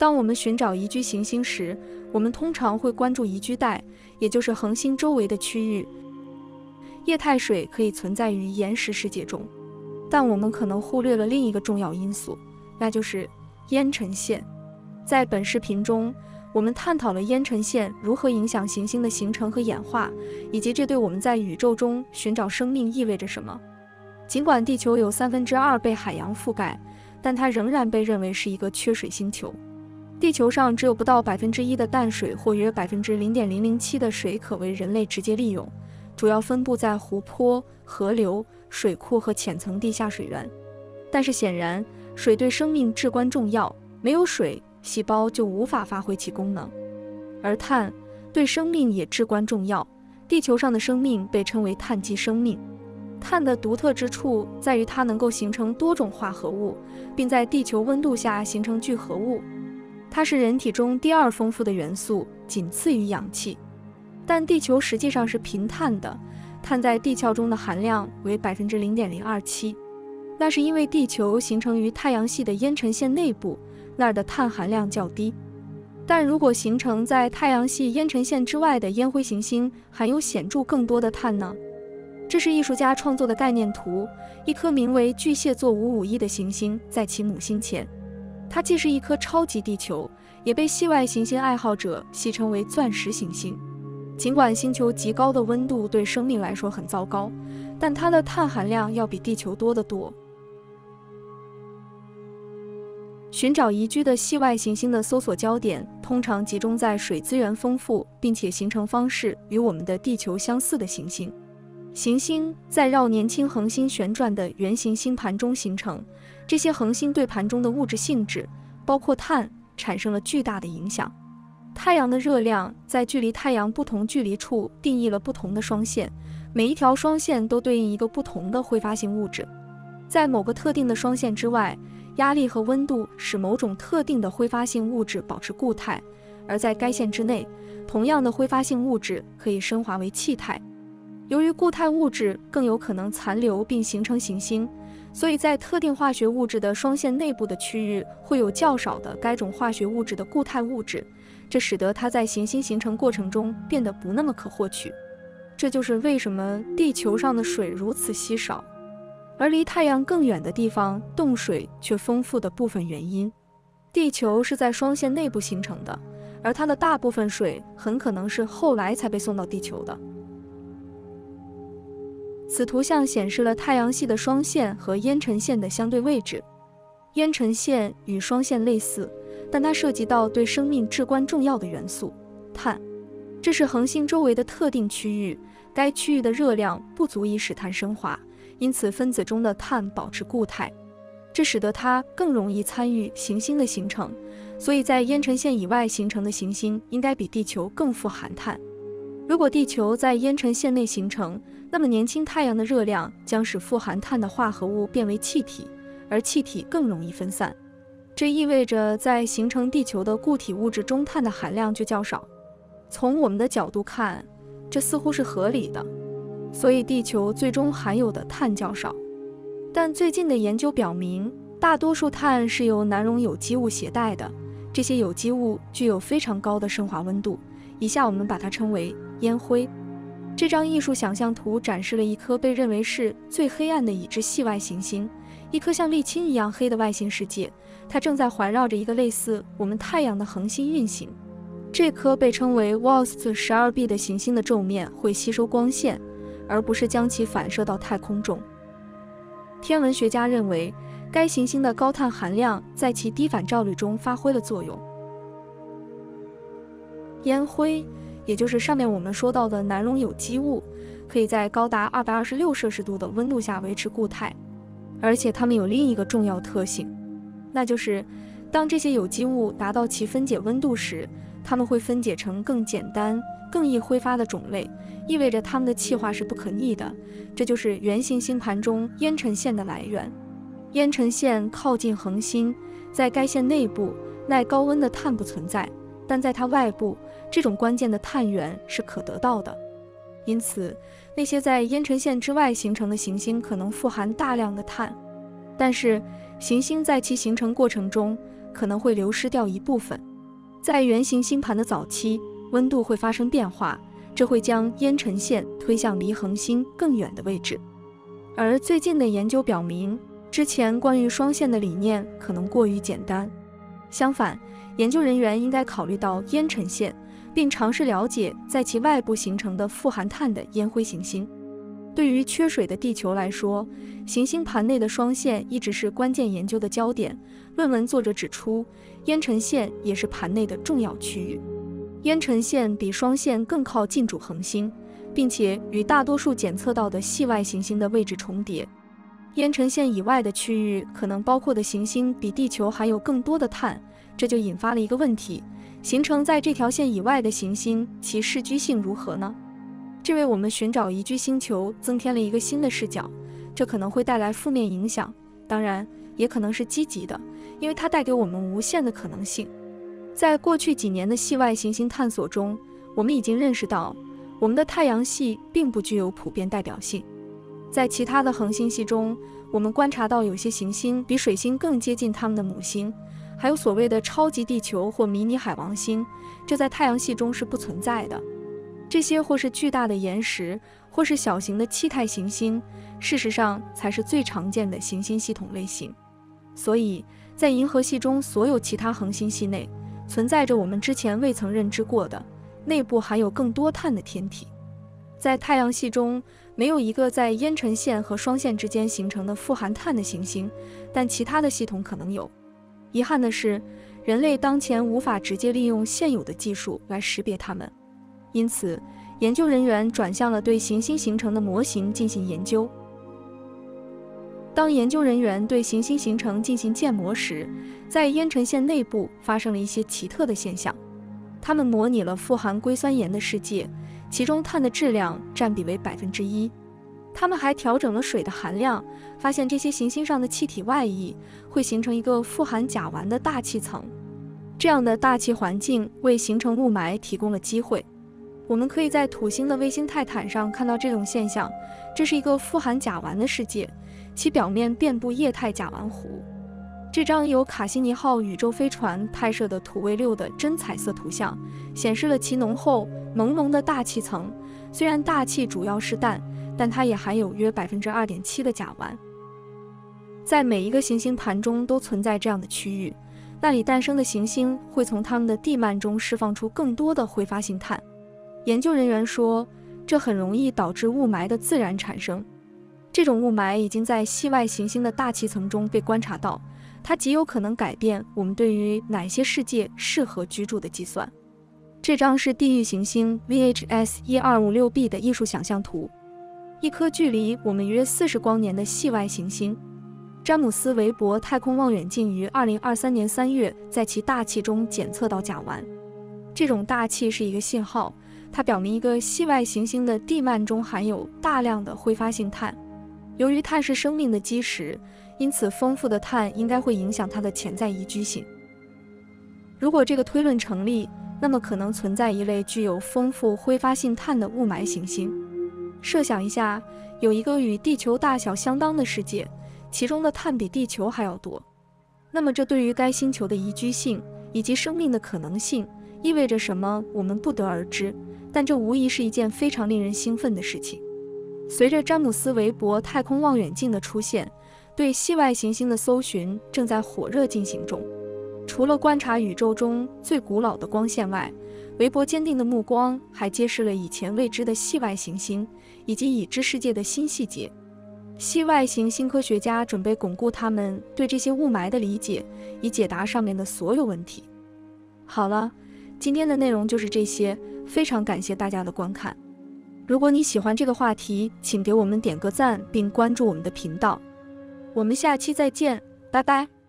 当我们寻找宜居行星时，我们通常会关注宜居带，也就是恒星周围的区域。液态水可以存在于岩石世界中，但我们可能忽略了另一个重要因素，那就是烟尘线。在本视频中，我们探讨了烟尘线如何影响行星的形成和演化，以及这对我们在宇宙中寻找生命意味着什么。尽管地球有三分之二被海洋覆盖，但它仍然被认为是一个缺水星球。地球上只有不到百分之一的淡水，或约百分之零点零零七的水可为人类直接利用，主要分布在湖泊、河流、水库和浅层地下水源。但是显然，水对生命至关重要，没有水，细胞就无法发挥其功能。而碳对生命也至关重要，地球上的生命被称为碳基生命。碳的独特之处在于它能够形成多种化合物，并在地球温度下形成聚合物。它是人体中第二丰富的元素，仅次于氧气。但地球实际上是贫碳的，碳在地壳中的含量为百分之零点零二七。那是因为地球形成于太阳系的烟尘线内部，那儿的碳含量较低。但如果形成在太阳系烟尘线之外的烟灰行星，含有显著更多的碳呢？这是艺术家创作的概念图，一颗名为巨蟹座五五一的行星在其母星前。它既是一颗超级地球，也被系外行星爱好者戏称为“钻石行星”。尽管星球极高的温度对生命来说很糟糕，但它的碳含量要比地球多得多。寻找宜居的系外行星的搜索焦点通常集中在水资源丰富并且形成方式与我们的地球相似的行星。行星在绕年轻恒星旋转的圆形星盘中形成。这些恒星对盘中的物质性质，包括碳，产生了巨大的影响。太阳的热量在距离太阳不同距离处定义了不同的双线，每一条双线都对应一个不同的挥发性物质。在某个特定的双线之外，压力和温度使某种特定的挥发性物质保持固态；而在该线之内，同样的挥发性物质可以升华为气态。由于固态物质更有可能残留并形成行星。所以在特定化学物质的双线内部的区域会有较少的该种化学物质的固态物质，这使得它在行星形成过程中变得不那么可获取。这就是为什么地球上的水如此稀少，而离太阳更远的地方冻水却丰富的部分原因。地球是在双线内部形成的，而它的大部分水很可能是后来才被送到地球的。此图像显示了太阳系的双线和烟尘线的相对位置。烟尘线与双线类似，但它涉及到对生命至关重要的元素——碳。这是恒星周围的特定区域，该区域的热量不足以使碳升华，因此分子中的碳保持固态，这使得它更容易参与行星的形成。所以在烟尘线以外形成的行星应该比地球更富含碳。如果地球在烟尘线内形成，那么年轻太阳的热量将使富含碳的化合物变为气体，而气体更容易分散。这意味着在形成地球的固体物质中，碳的含量就较少。从我们的角度看，这似乎是合理的，所以地球最终含有的碳较少。但最近的研究表明，大多数碳是由难溶有机物携带的，这些有机物具有非常高的升华温度。以下我们把它称为烟灰。这张艺术想象图展示了一颗被认为是最黑暗的已知系外行星，一颗像沥青一样黑的外星世界。它正在环绕着一个类似我们太阳的恒星运行。这颗被称为 WALST 十二 b 的行星的皱面会吸收光线，而不是将其反射到太空中。天文学家认为，该行星的高碳含量在其低反照率中发挥了作用。烟灰，也就是上面我们说到的难溶有机物，可以在高达二百二十六摄氏度的温度下维持固态，而且它们有另一个重要特性，那就是当这些有机物达到其分解温度时，它们会分解成更简单、更易挥发的种类，意味着它们的气化是不可逆的。这就是圆形星盘中烟尘线的来源。烟尘线靠近恒星，在该线内部，耐高温的碳不存在。但在它外部，这种关键的碳源是可得到的，因此那些在烟尘线之外形成的行星可能富含大量的碳。但是，行星在其形成过程中可能会流失掉一部分。在圆形星盘的早期，温度会发生变化，这会将烟尘线推向离恒星更远的位置。而最近的研究表明，之前关于双线的理念可能过于简单。相反，研究人员应该考虑到烟尘线，并尝试了解在其外部形成的富含碳的烟灰行星。对于缺水的地球来说，行星盘内的双线一直是关键研究的焦点。论文作者指出，烟尘线也是盘内的重要区域。烟尘线比双线更靠近主恒星。并且与大多数检测到的系外行星的位置重叠。烟尘线以外的区域可能包括的行星比地球含有更多的碳，这就引发了一个问题：形成在这条线以外的行星，其适居性如何呢？这为我们寻找宜居星球增添了一个新的视角。这可能会带来负面影响，当然也可能是积极的，因为它带给我们无限的可能性。在过去几年的系外行星探索中，我们已经认识到。我们的太阳系并不具有普遍代表性，在其他的恒星系中，我们观察到有些行星比水星更接近它们的母星，还有所谓的超级地球或迷你海王星，这在太阳系中是不存在的。这些或是巨大的岩石，或是小型的气态行星，事实上才是最常见的行星系统类型。所以在银河系中所有其他恒星系内，存在着我们之前未曾认知过的。内部含有更多碳的天体，在太阳系中没有一个在烟尘线和双线之间形成的富含碳的行星，但其他的系统可能有。遗憾的是，人类当前无法直接利用现有的技术来识别它们，因此研究人员转向了对行星形成的模型进行研究。当研究人员对行星形成进行建模时，在烟尘线内部发生了一些奇特的现象。他们模拟了富含硅酸盐的世界，其中碳的质量占比为百分之一。他们还调整了水的含量，发现这些行星上的气体外溢会形成一个富含甲烷的大气层。这样的大气环境为形成雾霾提供了机会。我们可以在土星的卫星泰坦上看到这种现象。这是一个富含甲烷的世界，其表面遍布液态甲烷湖。这张由卡西尼号宇宙飞船拍摄的土卫六的真彩色图像，显示了其浓厚朦胧的大气层。虽然大气主要是氮，但它也含有约百分之二点七的甲烷。在每一个行星盘中都存在这样的区域，那里诞生的行星会从它们的地幔中释放出更多的挥发性碳。研究人员说，这很容易导致雾霾的自然产生。这种雾霾已经在系外行星的大气层中被观察到。它极有可能改变我们对于哪些世界适合居住的计算。这张是地狱行星 VHS 一二五六 b 的艺术想象图，一颗距离我们约四十光年的系外行星。詹姆斯·韦伯太空望远镜于二零二三年三月在其大气中检测到甲烷。这种大气是一个信号，它表明一个系外行星的地幔中含有大量的挥发性碳。由于碳是生命的基石。因此，丰富的碳应该会影响它的潜在宜居性。如果这个推论成立，那么可能存在一类具有丰富挥发性碳的雾霾行星。设想一下，有一个与地球大小相当的世界，其中的碳比地球还要多。那么，这对于该星球的宜居性以及生命的可能性意味着什么？我们不得而知。但这无疑是一件非常令人兴奋的事情。随着詹姆斯·韦伯太空望远镜的出现。对系外行星的搜寻正在火热进行中。除了观察宇宙中最古老的光线外，韦伯坚定的目光还揭示了以前未知的系外行星以及已知世界的新细节。系外行星科学家准备巩固他们对这些雾霾的理解，以解答上面的所有问题。好了，今天的内容就是这些，非常感谢大家的观看。如果你喜欢这个话题，请给我们点个赞并关注我们的频道。我们下期再见，拜拜。